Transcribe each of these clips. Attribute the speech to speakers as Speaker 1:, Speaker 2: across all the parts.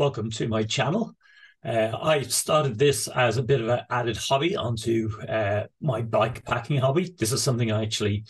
Speaker 1: Welcome to my channel. Uh, I started this as a bit of an added hobby onto uh, my bike packing hobby. This is something I actually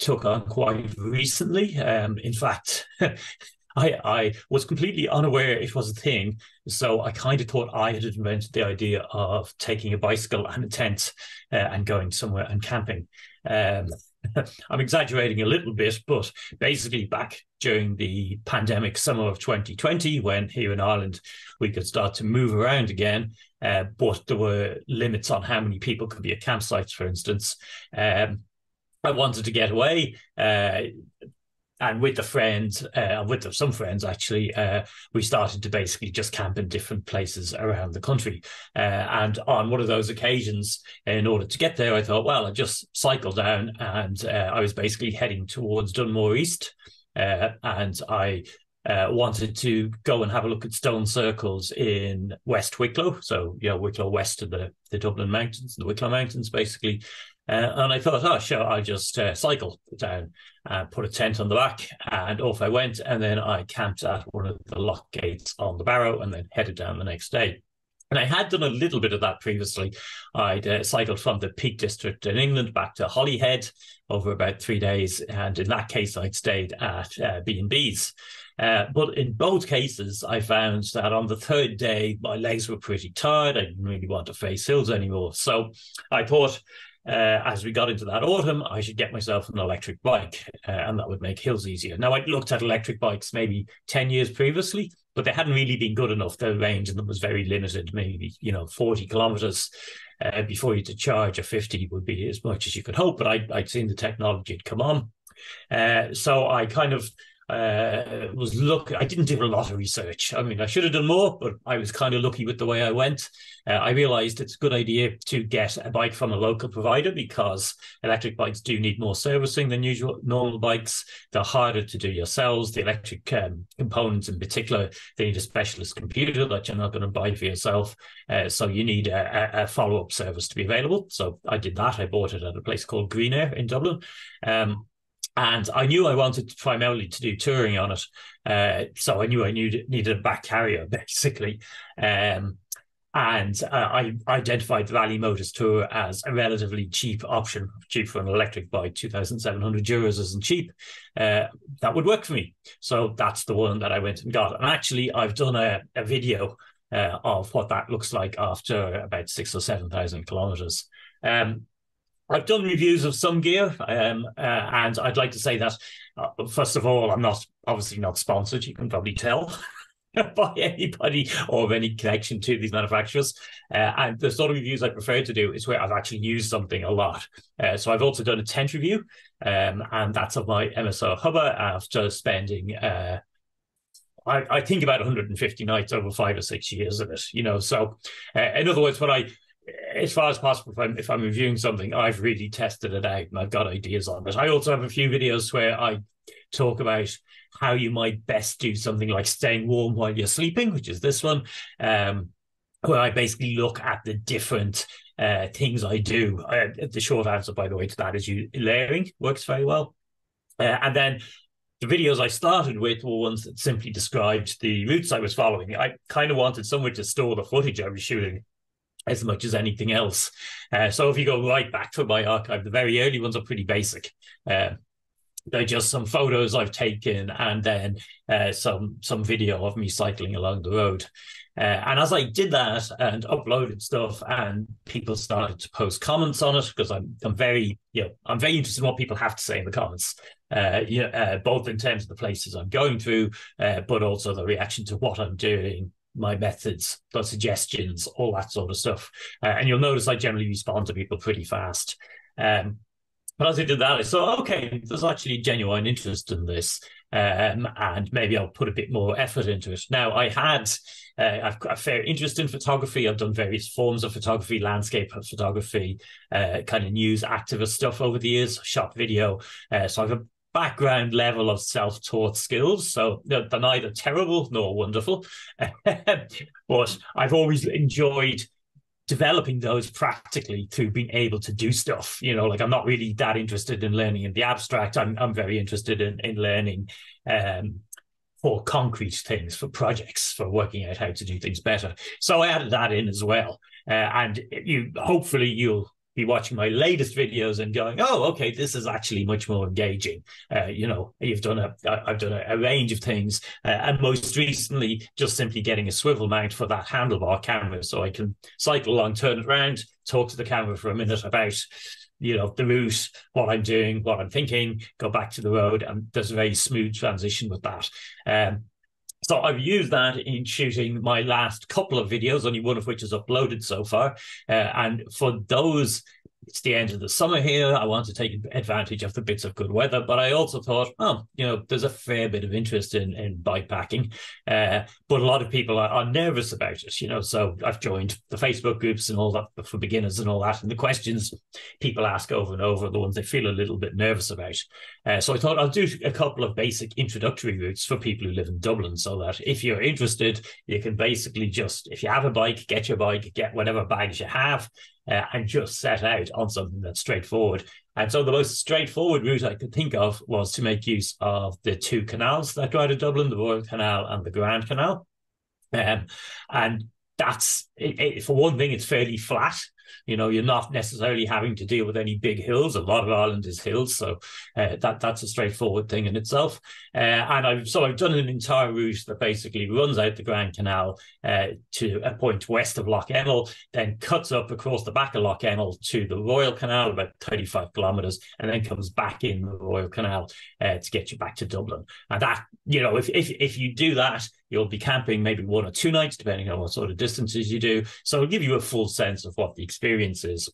Speaker 1: took on quite recently. Um, in fact, I, I was completely unaware it was a thing. So I kind of thought I had invented the idea of taking a bicycle and a tent uh, and going somewhere and camping. Um, I'm exaggerating a little bit, but basically back during the pandemic summer of 2020, when here in Ireland we could start to move around again, uh, but there were limits on how many people could be at campsites, for instance. Um, I wanted to get away. Uh, and with the friends, uh, with some friends actually, uh, we started to basically just camp in different places around the country. Uh, and on one of those occasions, in order to get there, I thought, well, I just cycle down, and uh, I was basically heading towards Dunmore East, uh, and I. Uh, wanted to go and have a look at stone circles in West Wicklow, so you know Wicklow west of the the Dublin Mountains, the Wicklow Mountains, basically, uh, and I thought, oh, sure, I'll just uh, cycle down, uh, put a tent on the back, and off I went. And then I camped at one of the lock gates on the Barrow and then headed down the next day. And I had done a little bit of that previously. I'd uh, cycled from the Peak District in England back to Holyhead over about three days. And in that case, I'd stayed at uh, B&B's. Uh, but in both cases, I found that on the third day, my legs were pretty tired. I didn't really want to face hills anymore. So I thought, uh, as we got into that autumn, I should get myself an electric bike, uh, and that would make hills easier. Now, I looked at electric bikes maybe 10 years previously, but they hadn't really been good enough. The range of them was very limited, maybe, you know, 40 kilometers uh, before you to charge a 50 would be as much as you could hope. But I, I'd seen the technology had come on. Uh, so I kind of uh, was look. I didn't do a lot of research. I mean, I should have done more, but I was kind of lucky with the way I went. Uh, I realized it's a good idea to get a bike from a local provider because electric bikes do need more servicing than usual normal bikes. They're harder to do yourselves. The electric um, components, in particular, they need a specialist computer that you're not going to buy for yourself. Uh, so you need a, a follow up service to be available. So I did that. I bought it at a place called Greenaer in Dublin. Um, and I knew I wanted primarily to do touring on it, uh, so I knew I needed needed a back carrier basically, um, and uh, I identified the Raleigh Motus Tour as a relatively cheap option, cheap for an electric bike, two thousand seven hundred euros isn't cheap. Uh, that would work for me, so that's the one that I went and got. And actually, I've done a, a video uh, of what that looks like after about six or seven thousand kilometers. Um, I've done reviews of some gear, um, uh, and I'd like to say that uh, first of all, I'm not obviously not sponsored. You can probably tell. by anybody or of any connection to these manufacturers. Uh, and the sort of reviews I prefer to do is where I've actually used something a lot. Uh, so I've also done a tent review, um, and that's of my MSR Hubba after spending. Uh, I, I, think about 150 nights over five or six years of it, you know. So, uh, in other words, when I as far as possible, if I'm, if I'm reviewing something, I've really tested it out and I've got ideas on it. I also have a few videos where I talk about how you might best do something like staying warm while you're sleeping, which is this one, um, where I basically look at the different uh, things I do. Uh, the short answer, by the way, to that is you layering works very well. Uh, and then the videos I started with were ones that simply described the routes I was following. I kind of wanted somewhere to store the footage I was shooting as much as anything else. Uh, so if you go right back to my archive, the very early ones are pretty basic. Uh, they're just some photos I've taken and then uh, some some video of me cycling along the road. Uh, and as I did that and uploaded stuff, and people started to post comments on it because I'm I'm very you know I'm very interested in what people have to say in the comments. Uh, yeah, uh, both in terms of the places I'm going through, but also the reaction to what I'm doing, my methods, the suggestions, all that sort of stuff. Uh, and you'll notice I generally respond to people pretty fast. Um, but as I did that, I thought, okay, there's actually genuine interest in this. Um, and maybe I'll put a bit more effort into it. Now, I had uh, I've got a fair interest in photography. I've done various forms of photography, landscape photography, uh, kind of news activist stuff over the years, shot video. Uh, so I've a background level of self-taught skills. So they're, neither terrible nor wonderful, but I've always enjoyed developing those practically through being able to do stuff. You know, like I'm not really that interested in learning in the abstract. I'm I'm very interested in in learning um, for concrete things, for projects, for working out how to do things better. So I added that in as well. Uh, and you hopefully you'll be watching my latest videos and going, oh, okay, this is actually much more engaging. Uh, you know, you've done a, I've done a, a range of things, uh, and most recently, just simply getting a swivel mount for that handlebar camera, so I can cycle along, turn it around, talk to the camera for a minute about, you know, the route, what I'm doing, what I'm thinking, go back to the road, and there's a very smooth transition with that. Um, so I've used that in shooting my last couple of videos, only one of which is uploaded so far. Uh, and for those it's the end of the summer here. I want to take advantage of the bits of good weather, but I also thought, oh, you know, there's a fair bit of interest in in bike packing, uh, but a lot of people are, are, nervous about it, you know. So I've joined the Facebook groups and all that for beginners and all that, and the questions people ask over and over, the ones they feel a little bit nervous about. Uh, so I thought I'll do a couple of basic introductory routes for people who live in Dublin, so that if you're interested, you can basically just, if you have a bike, get your bike, get whatever bags you have, uh, and just set out on something that's straightforward. And so the most straightforward route I could think of was to make use of the two canals that go out of Dublin, the Royal Canal and the Grand Canal. Um, and that's, it, it, for one thing, it's fairly flat. You know, you're not necessarily having to deal with any big hills. A lot of Ireland is hills, so uh, that that's a straightforward thing in itself. Uh, and I've so I've done an entire route that basically runs out the Grand Canal uh, to a point west of Lough then cuts up across the back of Lough to the Royal Canal, about 35 kilometres, and then comes back in the Royal Canal uh, to get you back to Dublin. And that, you know, if if if you do that You'll be camping maybe one or two nights, depending on what sort of distances you do. So it'll give you a full sense of what the experience is.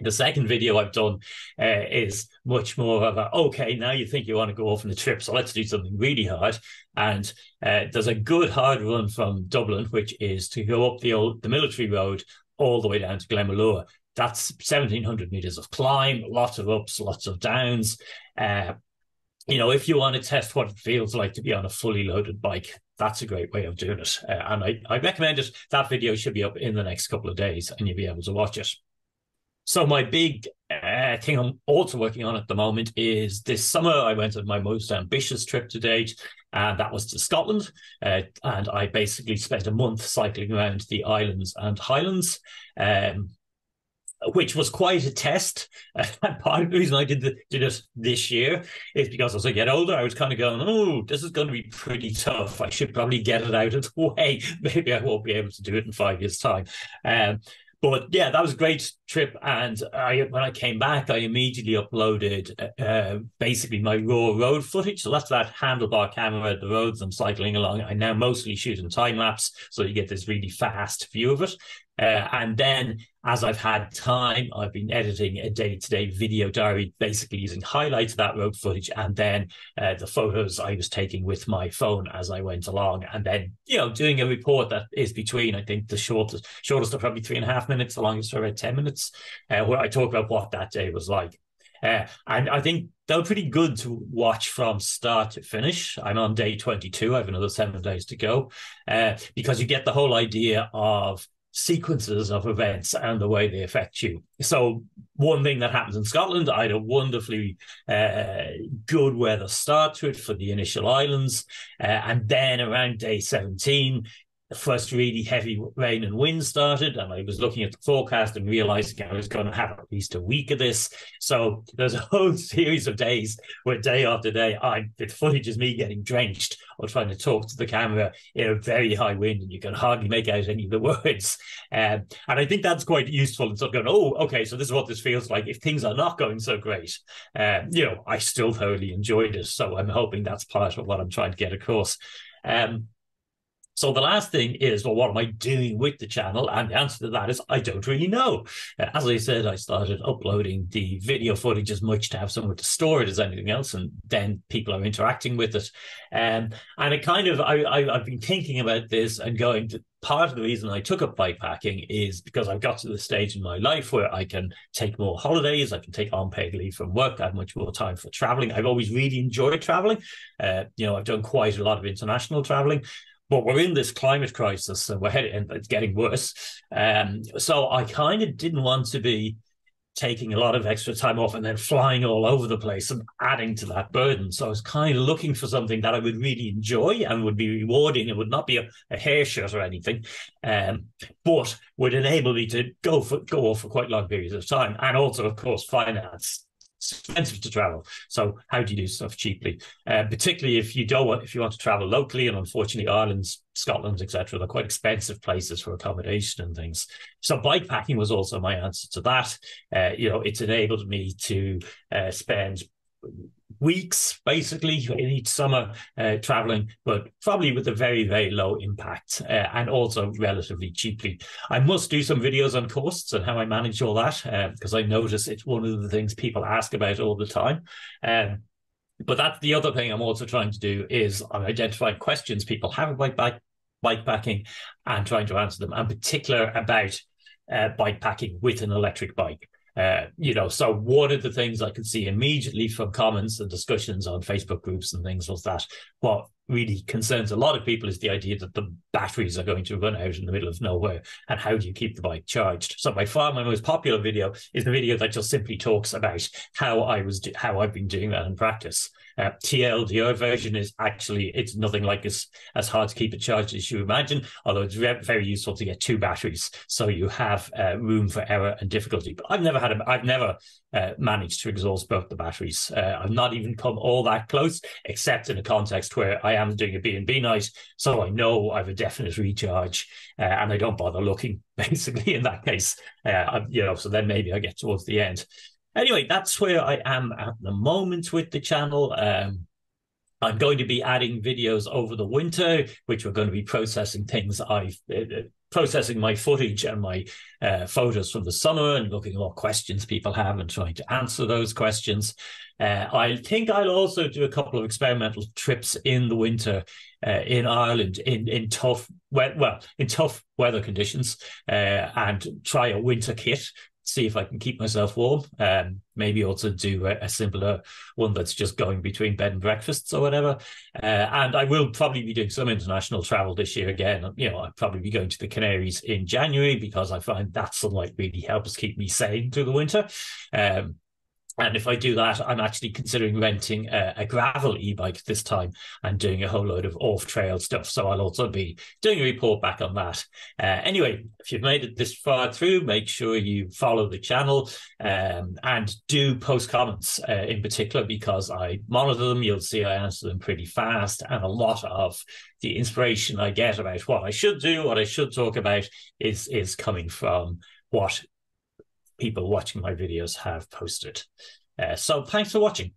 Speaker 1: The second video I've done uh, is much more of a okay. Now you think you want to go off on a trip, so let's do something really hard. And uh, there's a good hard run from Dublin, which is to go up the old the military road all the way down to Glenmalure. That's 1700 meters of climb, lots of ups, lots of downs. Uh, you know, if you want to test what it feels like to be on a fully loaded bike, that's a great way of doing it. Uh, and I, I recommend it. That video should be up in the next couple of days and you'll be able to watch it. So my big uh, thing I'm also working on at the moment is this summer I went on my most ambitious trip to date, and that was to Scotland. Uh, and I basically spent a month cycling around the islands and highlands. Um, which was quite a test. And part of the reason I did, the, did it this year is because as I get older, I was kind of going, oh, this is going to be pretty tough. I should probably get it out of the way. Maybe I won't be able to do it in five years' time. Um, but yeah, that was a great trip. And I, when I came back, I immediately uploaded uh, basically my raw road footage. So that's that handlebar camera, at the roads I'm cycling along. I now mostly shoot in time lapse, so you get this really fast view of it. Uh, and then as I've had time, I've been editing a day to day video diary, basically using highlights of that road footage and then uh, the photos I was taking with my phone as I went along. And then, you know, doing a report that is between, I think, the shortest, shortest of probably three and a half minutes, the longest for about 10 minutes, uh, where I talk about what that day was like. Uh, and I think they're pretty good to watch from start to finish. I'm on day 22. I have another seven days to go uh, because you get the whole idea of sequences of events and the way they affect you. So one thing that happens in Scotland, I had a wonderfully uh, good weather start to it for the initial islands, uh, and then around day seventeen, the first really heavy rain and wind started, and I was looking at the forecast and realizing I was going to have at least a week of this. So there's a whole series of days where day after day, I the footage is me getting drenched or trying to talk to the camera in a very high wind, and you can hardly make out any of the words. Um, and I think that's quite useful. And sort of going, oh, okay, so this is what this feels like if things are not going so great. Um, you know, I still thoroughly enjoyed it, so I'm hoping that's part of what I'm trying to get across. Um, so the last thing is, well, what am I doing with the channel? And the answer to that is, I don't really know. Uh, as I said, I started uploading the video footage as much to have somewhere to store it as anything else, and then people are interacting with it. Um, and it kind of, I, I, I've been thinking about this and going to, part of the reason I took up bikepacking is because I've got to the stage in my life where I can take more holidays, I can take unpaid leave from work, I have much more time for traveling. I've always really enjoyed traveling. Uh, you know, I've done quite a lot of international traveling, but we're in this climate crisis and we're heading and it's getting worse. Um, so I kind of didn't want to be taking a lot of extra time off and then flying all over the place and adding to that burden. So I was kind of looking for something that I would really enjoy and would be rewarding. It would not be a, a hair shirt or anything, um, but would enable me to go for go off for quite long periods of time. And also, of course, finance expensive to travel. So how do you do stuff cheaply? Uh, particularly if you don't want, if you want to travel locally, and unfortunately Ireland, Scotland, etc., they're quite expensive places for accommodation and things. So bike packing was also my answer to that. Uh, you know, it's enabled me to uh, spend weeks basically in each summer uh, traveling, but probably with a very, very low impact uh, and also relatively cheaply. I must do some videos on costs and how I manage all that because uh, I notice it's one of the things people ask about all the time. Um, but that's the other thing I'm also trying to do is I'm identifying questions people have about bike, bike packing and trying to answer them, and particular about uh, bike packing with an electric bike. Uh, you know, so one of the things I could see immediately from comments and discussions on Facebook groups and things was that what really concerns a lot of people is the idea that the batteries are going to run out in the middle of nowhere. And how do you keep the bike charged? So by far my most popular video is the video that just simply talks about how i was how i've been doing that in practice uh, version is actually it's nothing like as as hard to keep it charged as you imagine. Although it's very, very useful to get two batteries, so you have uh, room for error and difficulty. But I've never had a, I've never uh, managed to exhaust both the batteries. Uh, I've not even come all that close, except in a context where I am doing a B and B night, so I know I've a definite recharge, uh, and I don't bother looking. Basically, in that case, uh, you know, so then maybe I get towards the end anyway, that's where I am at the moment with the channel. Um, I'm going to be adding videos over the winter, which we're going to be processing things I've uh, processing my footage and my uh, photos from the summer and looking at what questions people have and trying to answer those questions. Uh, I think I'll also do a couple of experimental trips in the winter uh, in Ireland in in tough well in tough weather conditions uh, and try a winter kit see if I can keep myself warm. Um, maybe also do a, a, simpler one that's just going between bed and breakfasts or whatever. Uh, and I will probably be doing some international travel this year again. You know, I'll probably be going to the Canaries in January because I find that sunlight really helps keep me sane through the winter. Um, and if I do that, I'm actually considering renting a, a gravel e-bike this time and doing a whole load of off-trail stuff. So I'll also be doing a report back on that. Uh, anyway, if you've made it this far through, make sure you follow the channel um, and do post comments uh, in particular because I monitor them. You'll see I answer them pretty fast, and a lot of the inspiration I get about what I should do, what I should talk about, is is coming from what people watching my videos have posted. Uh, so thanks for watching.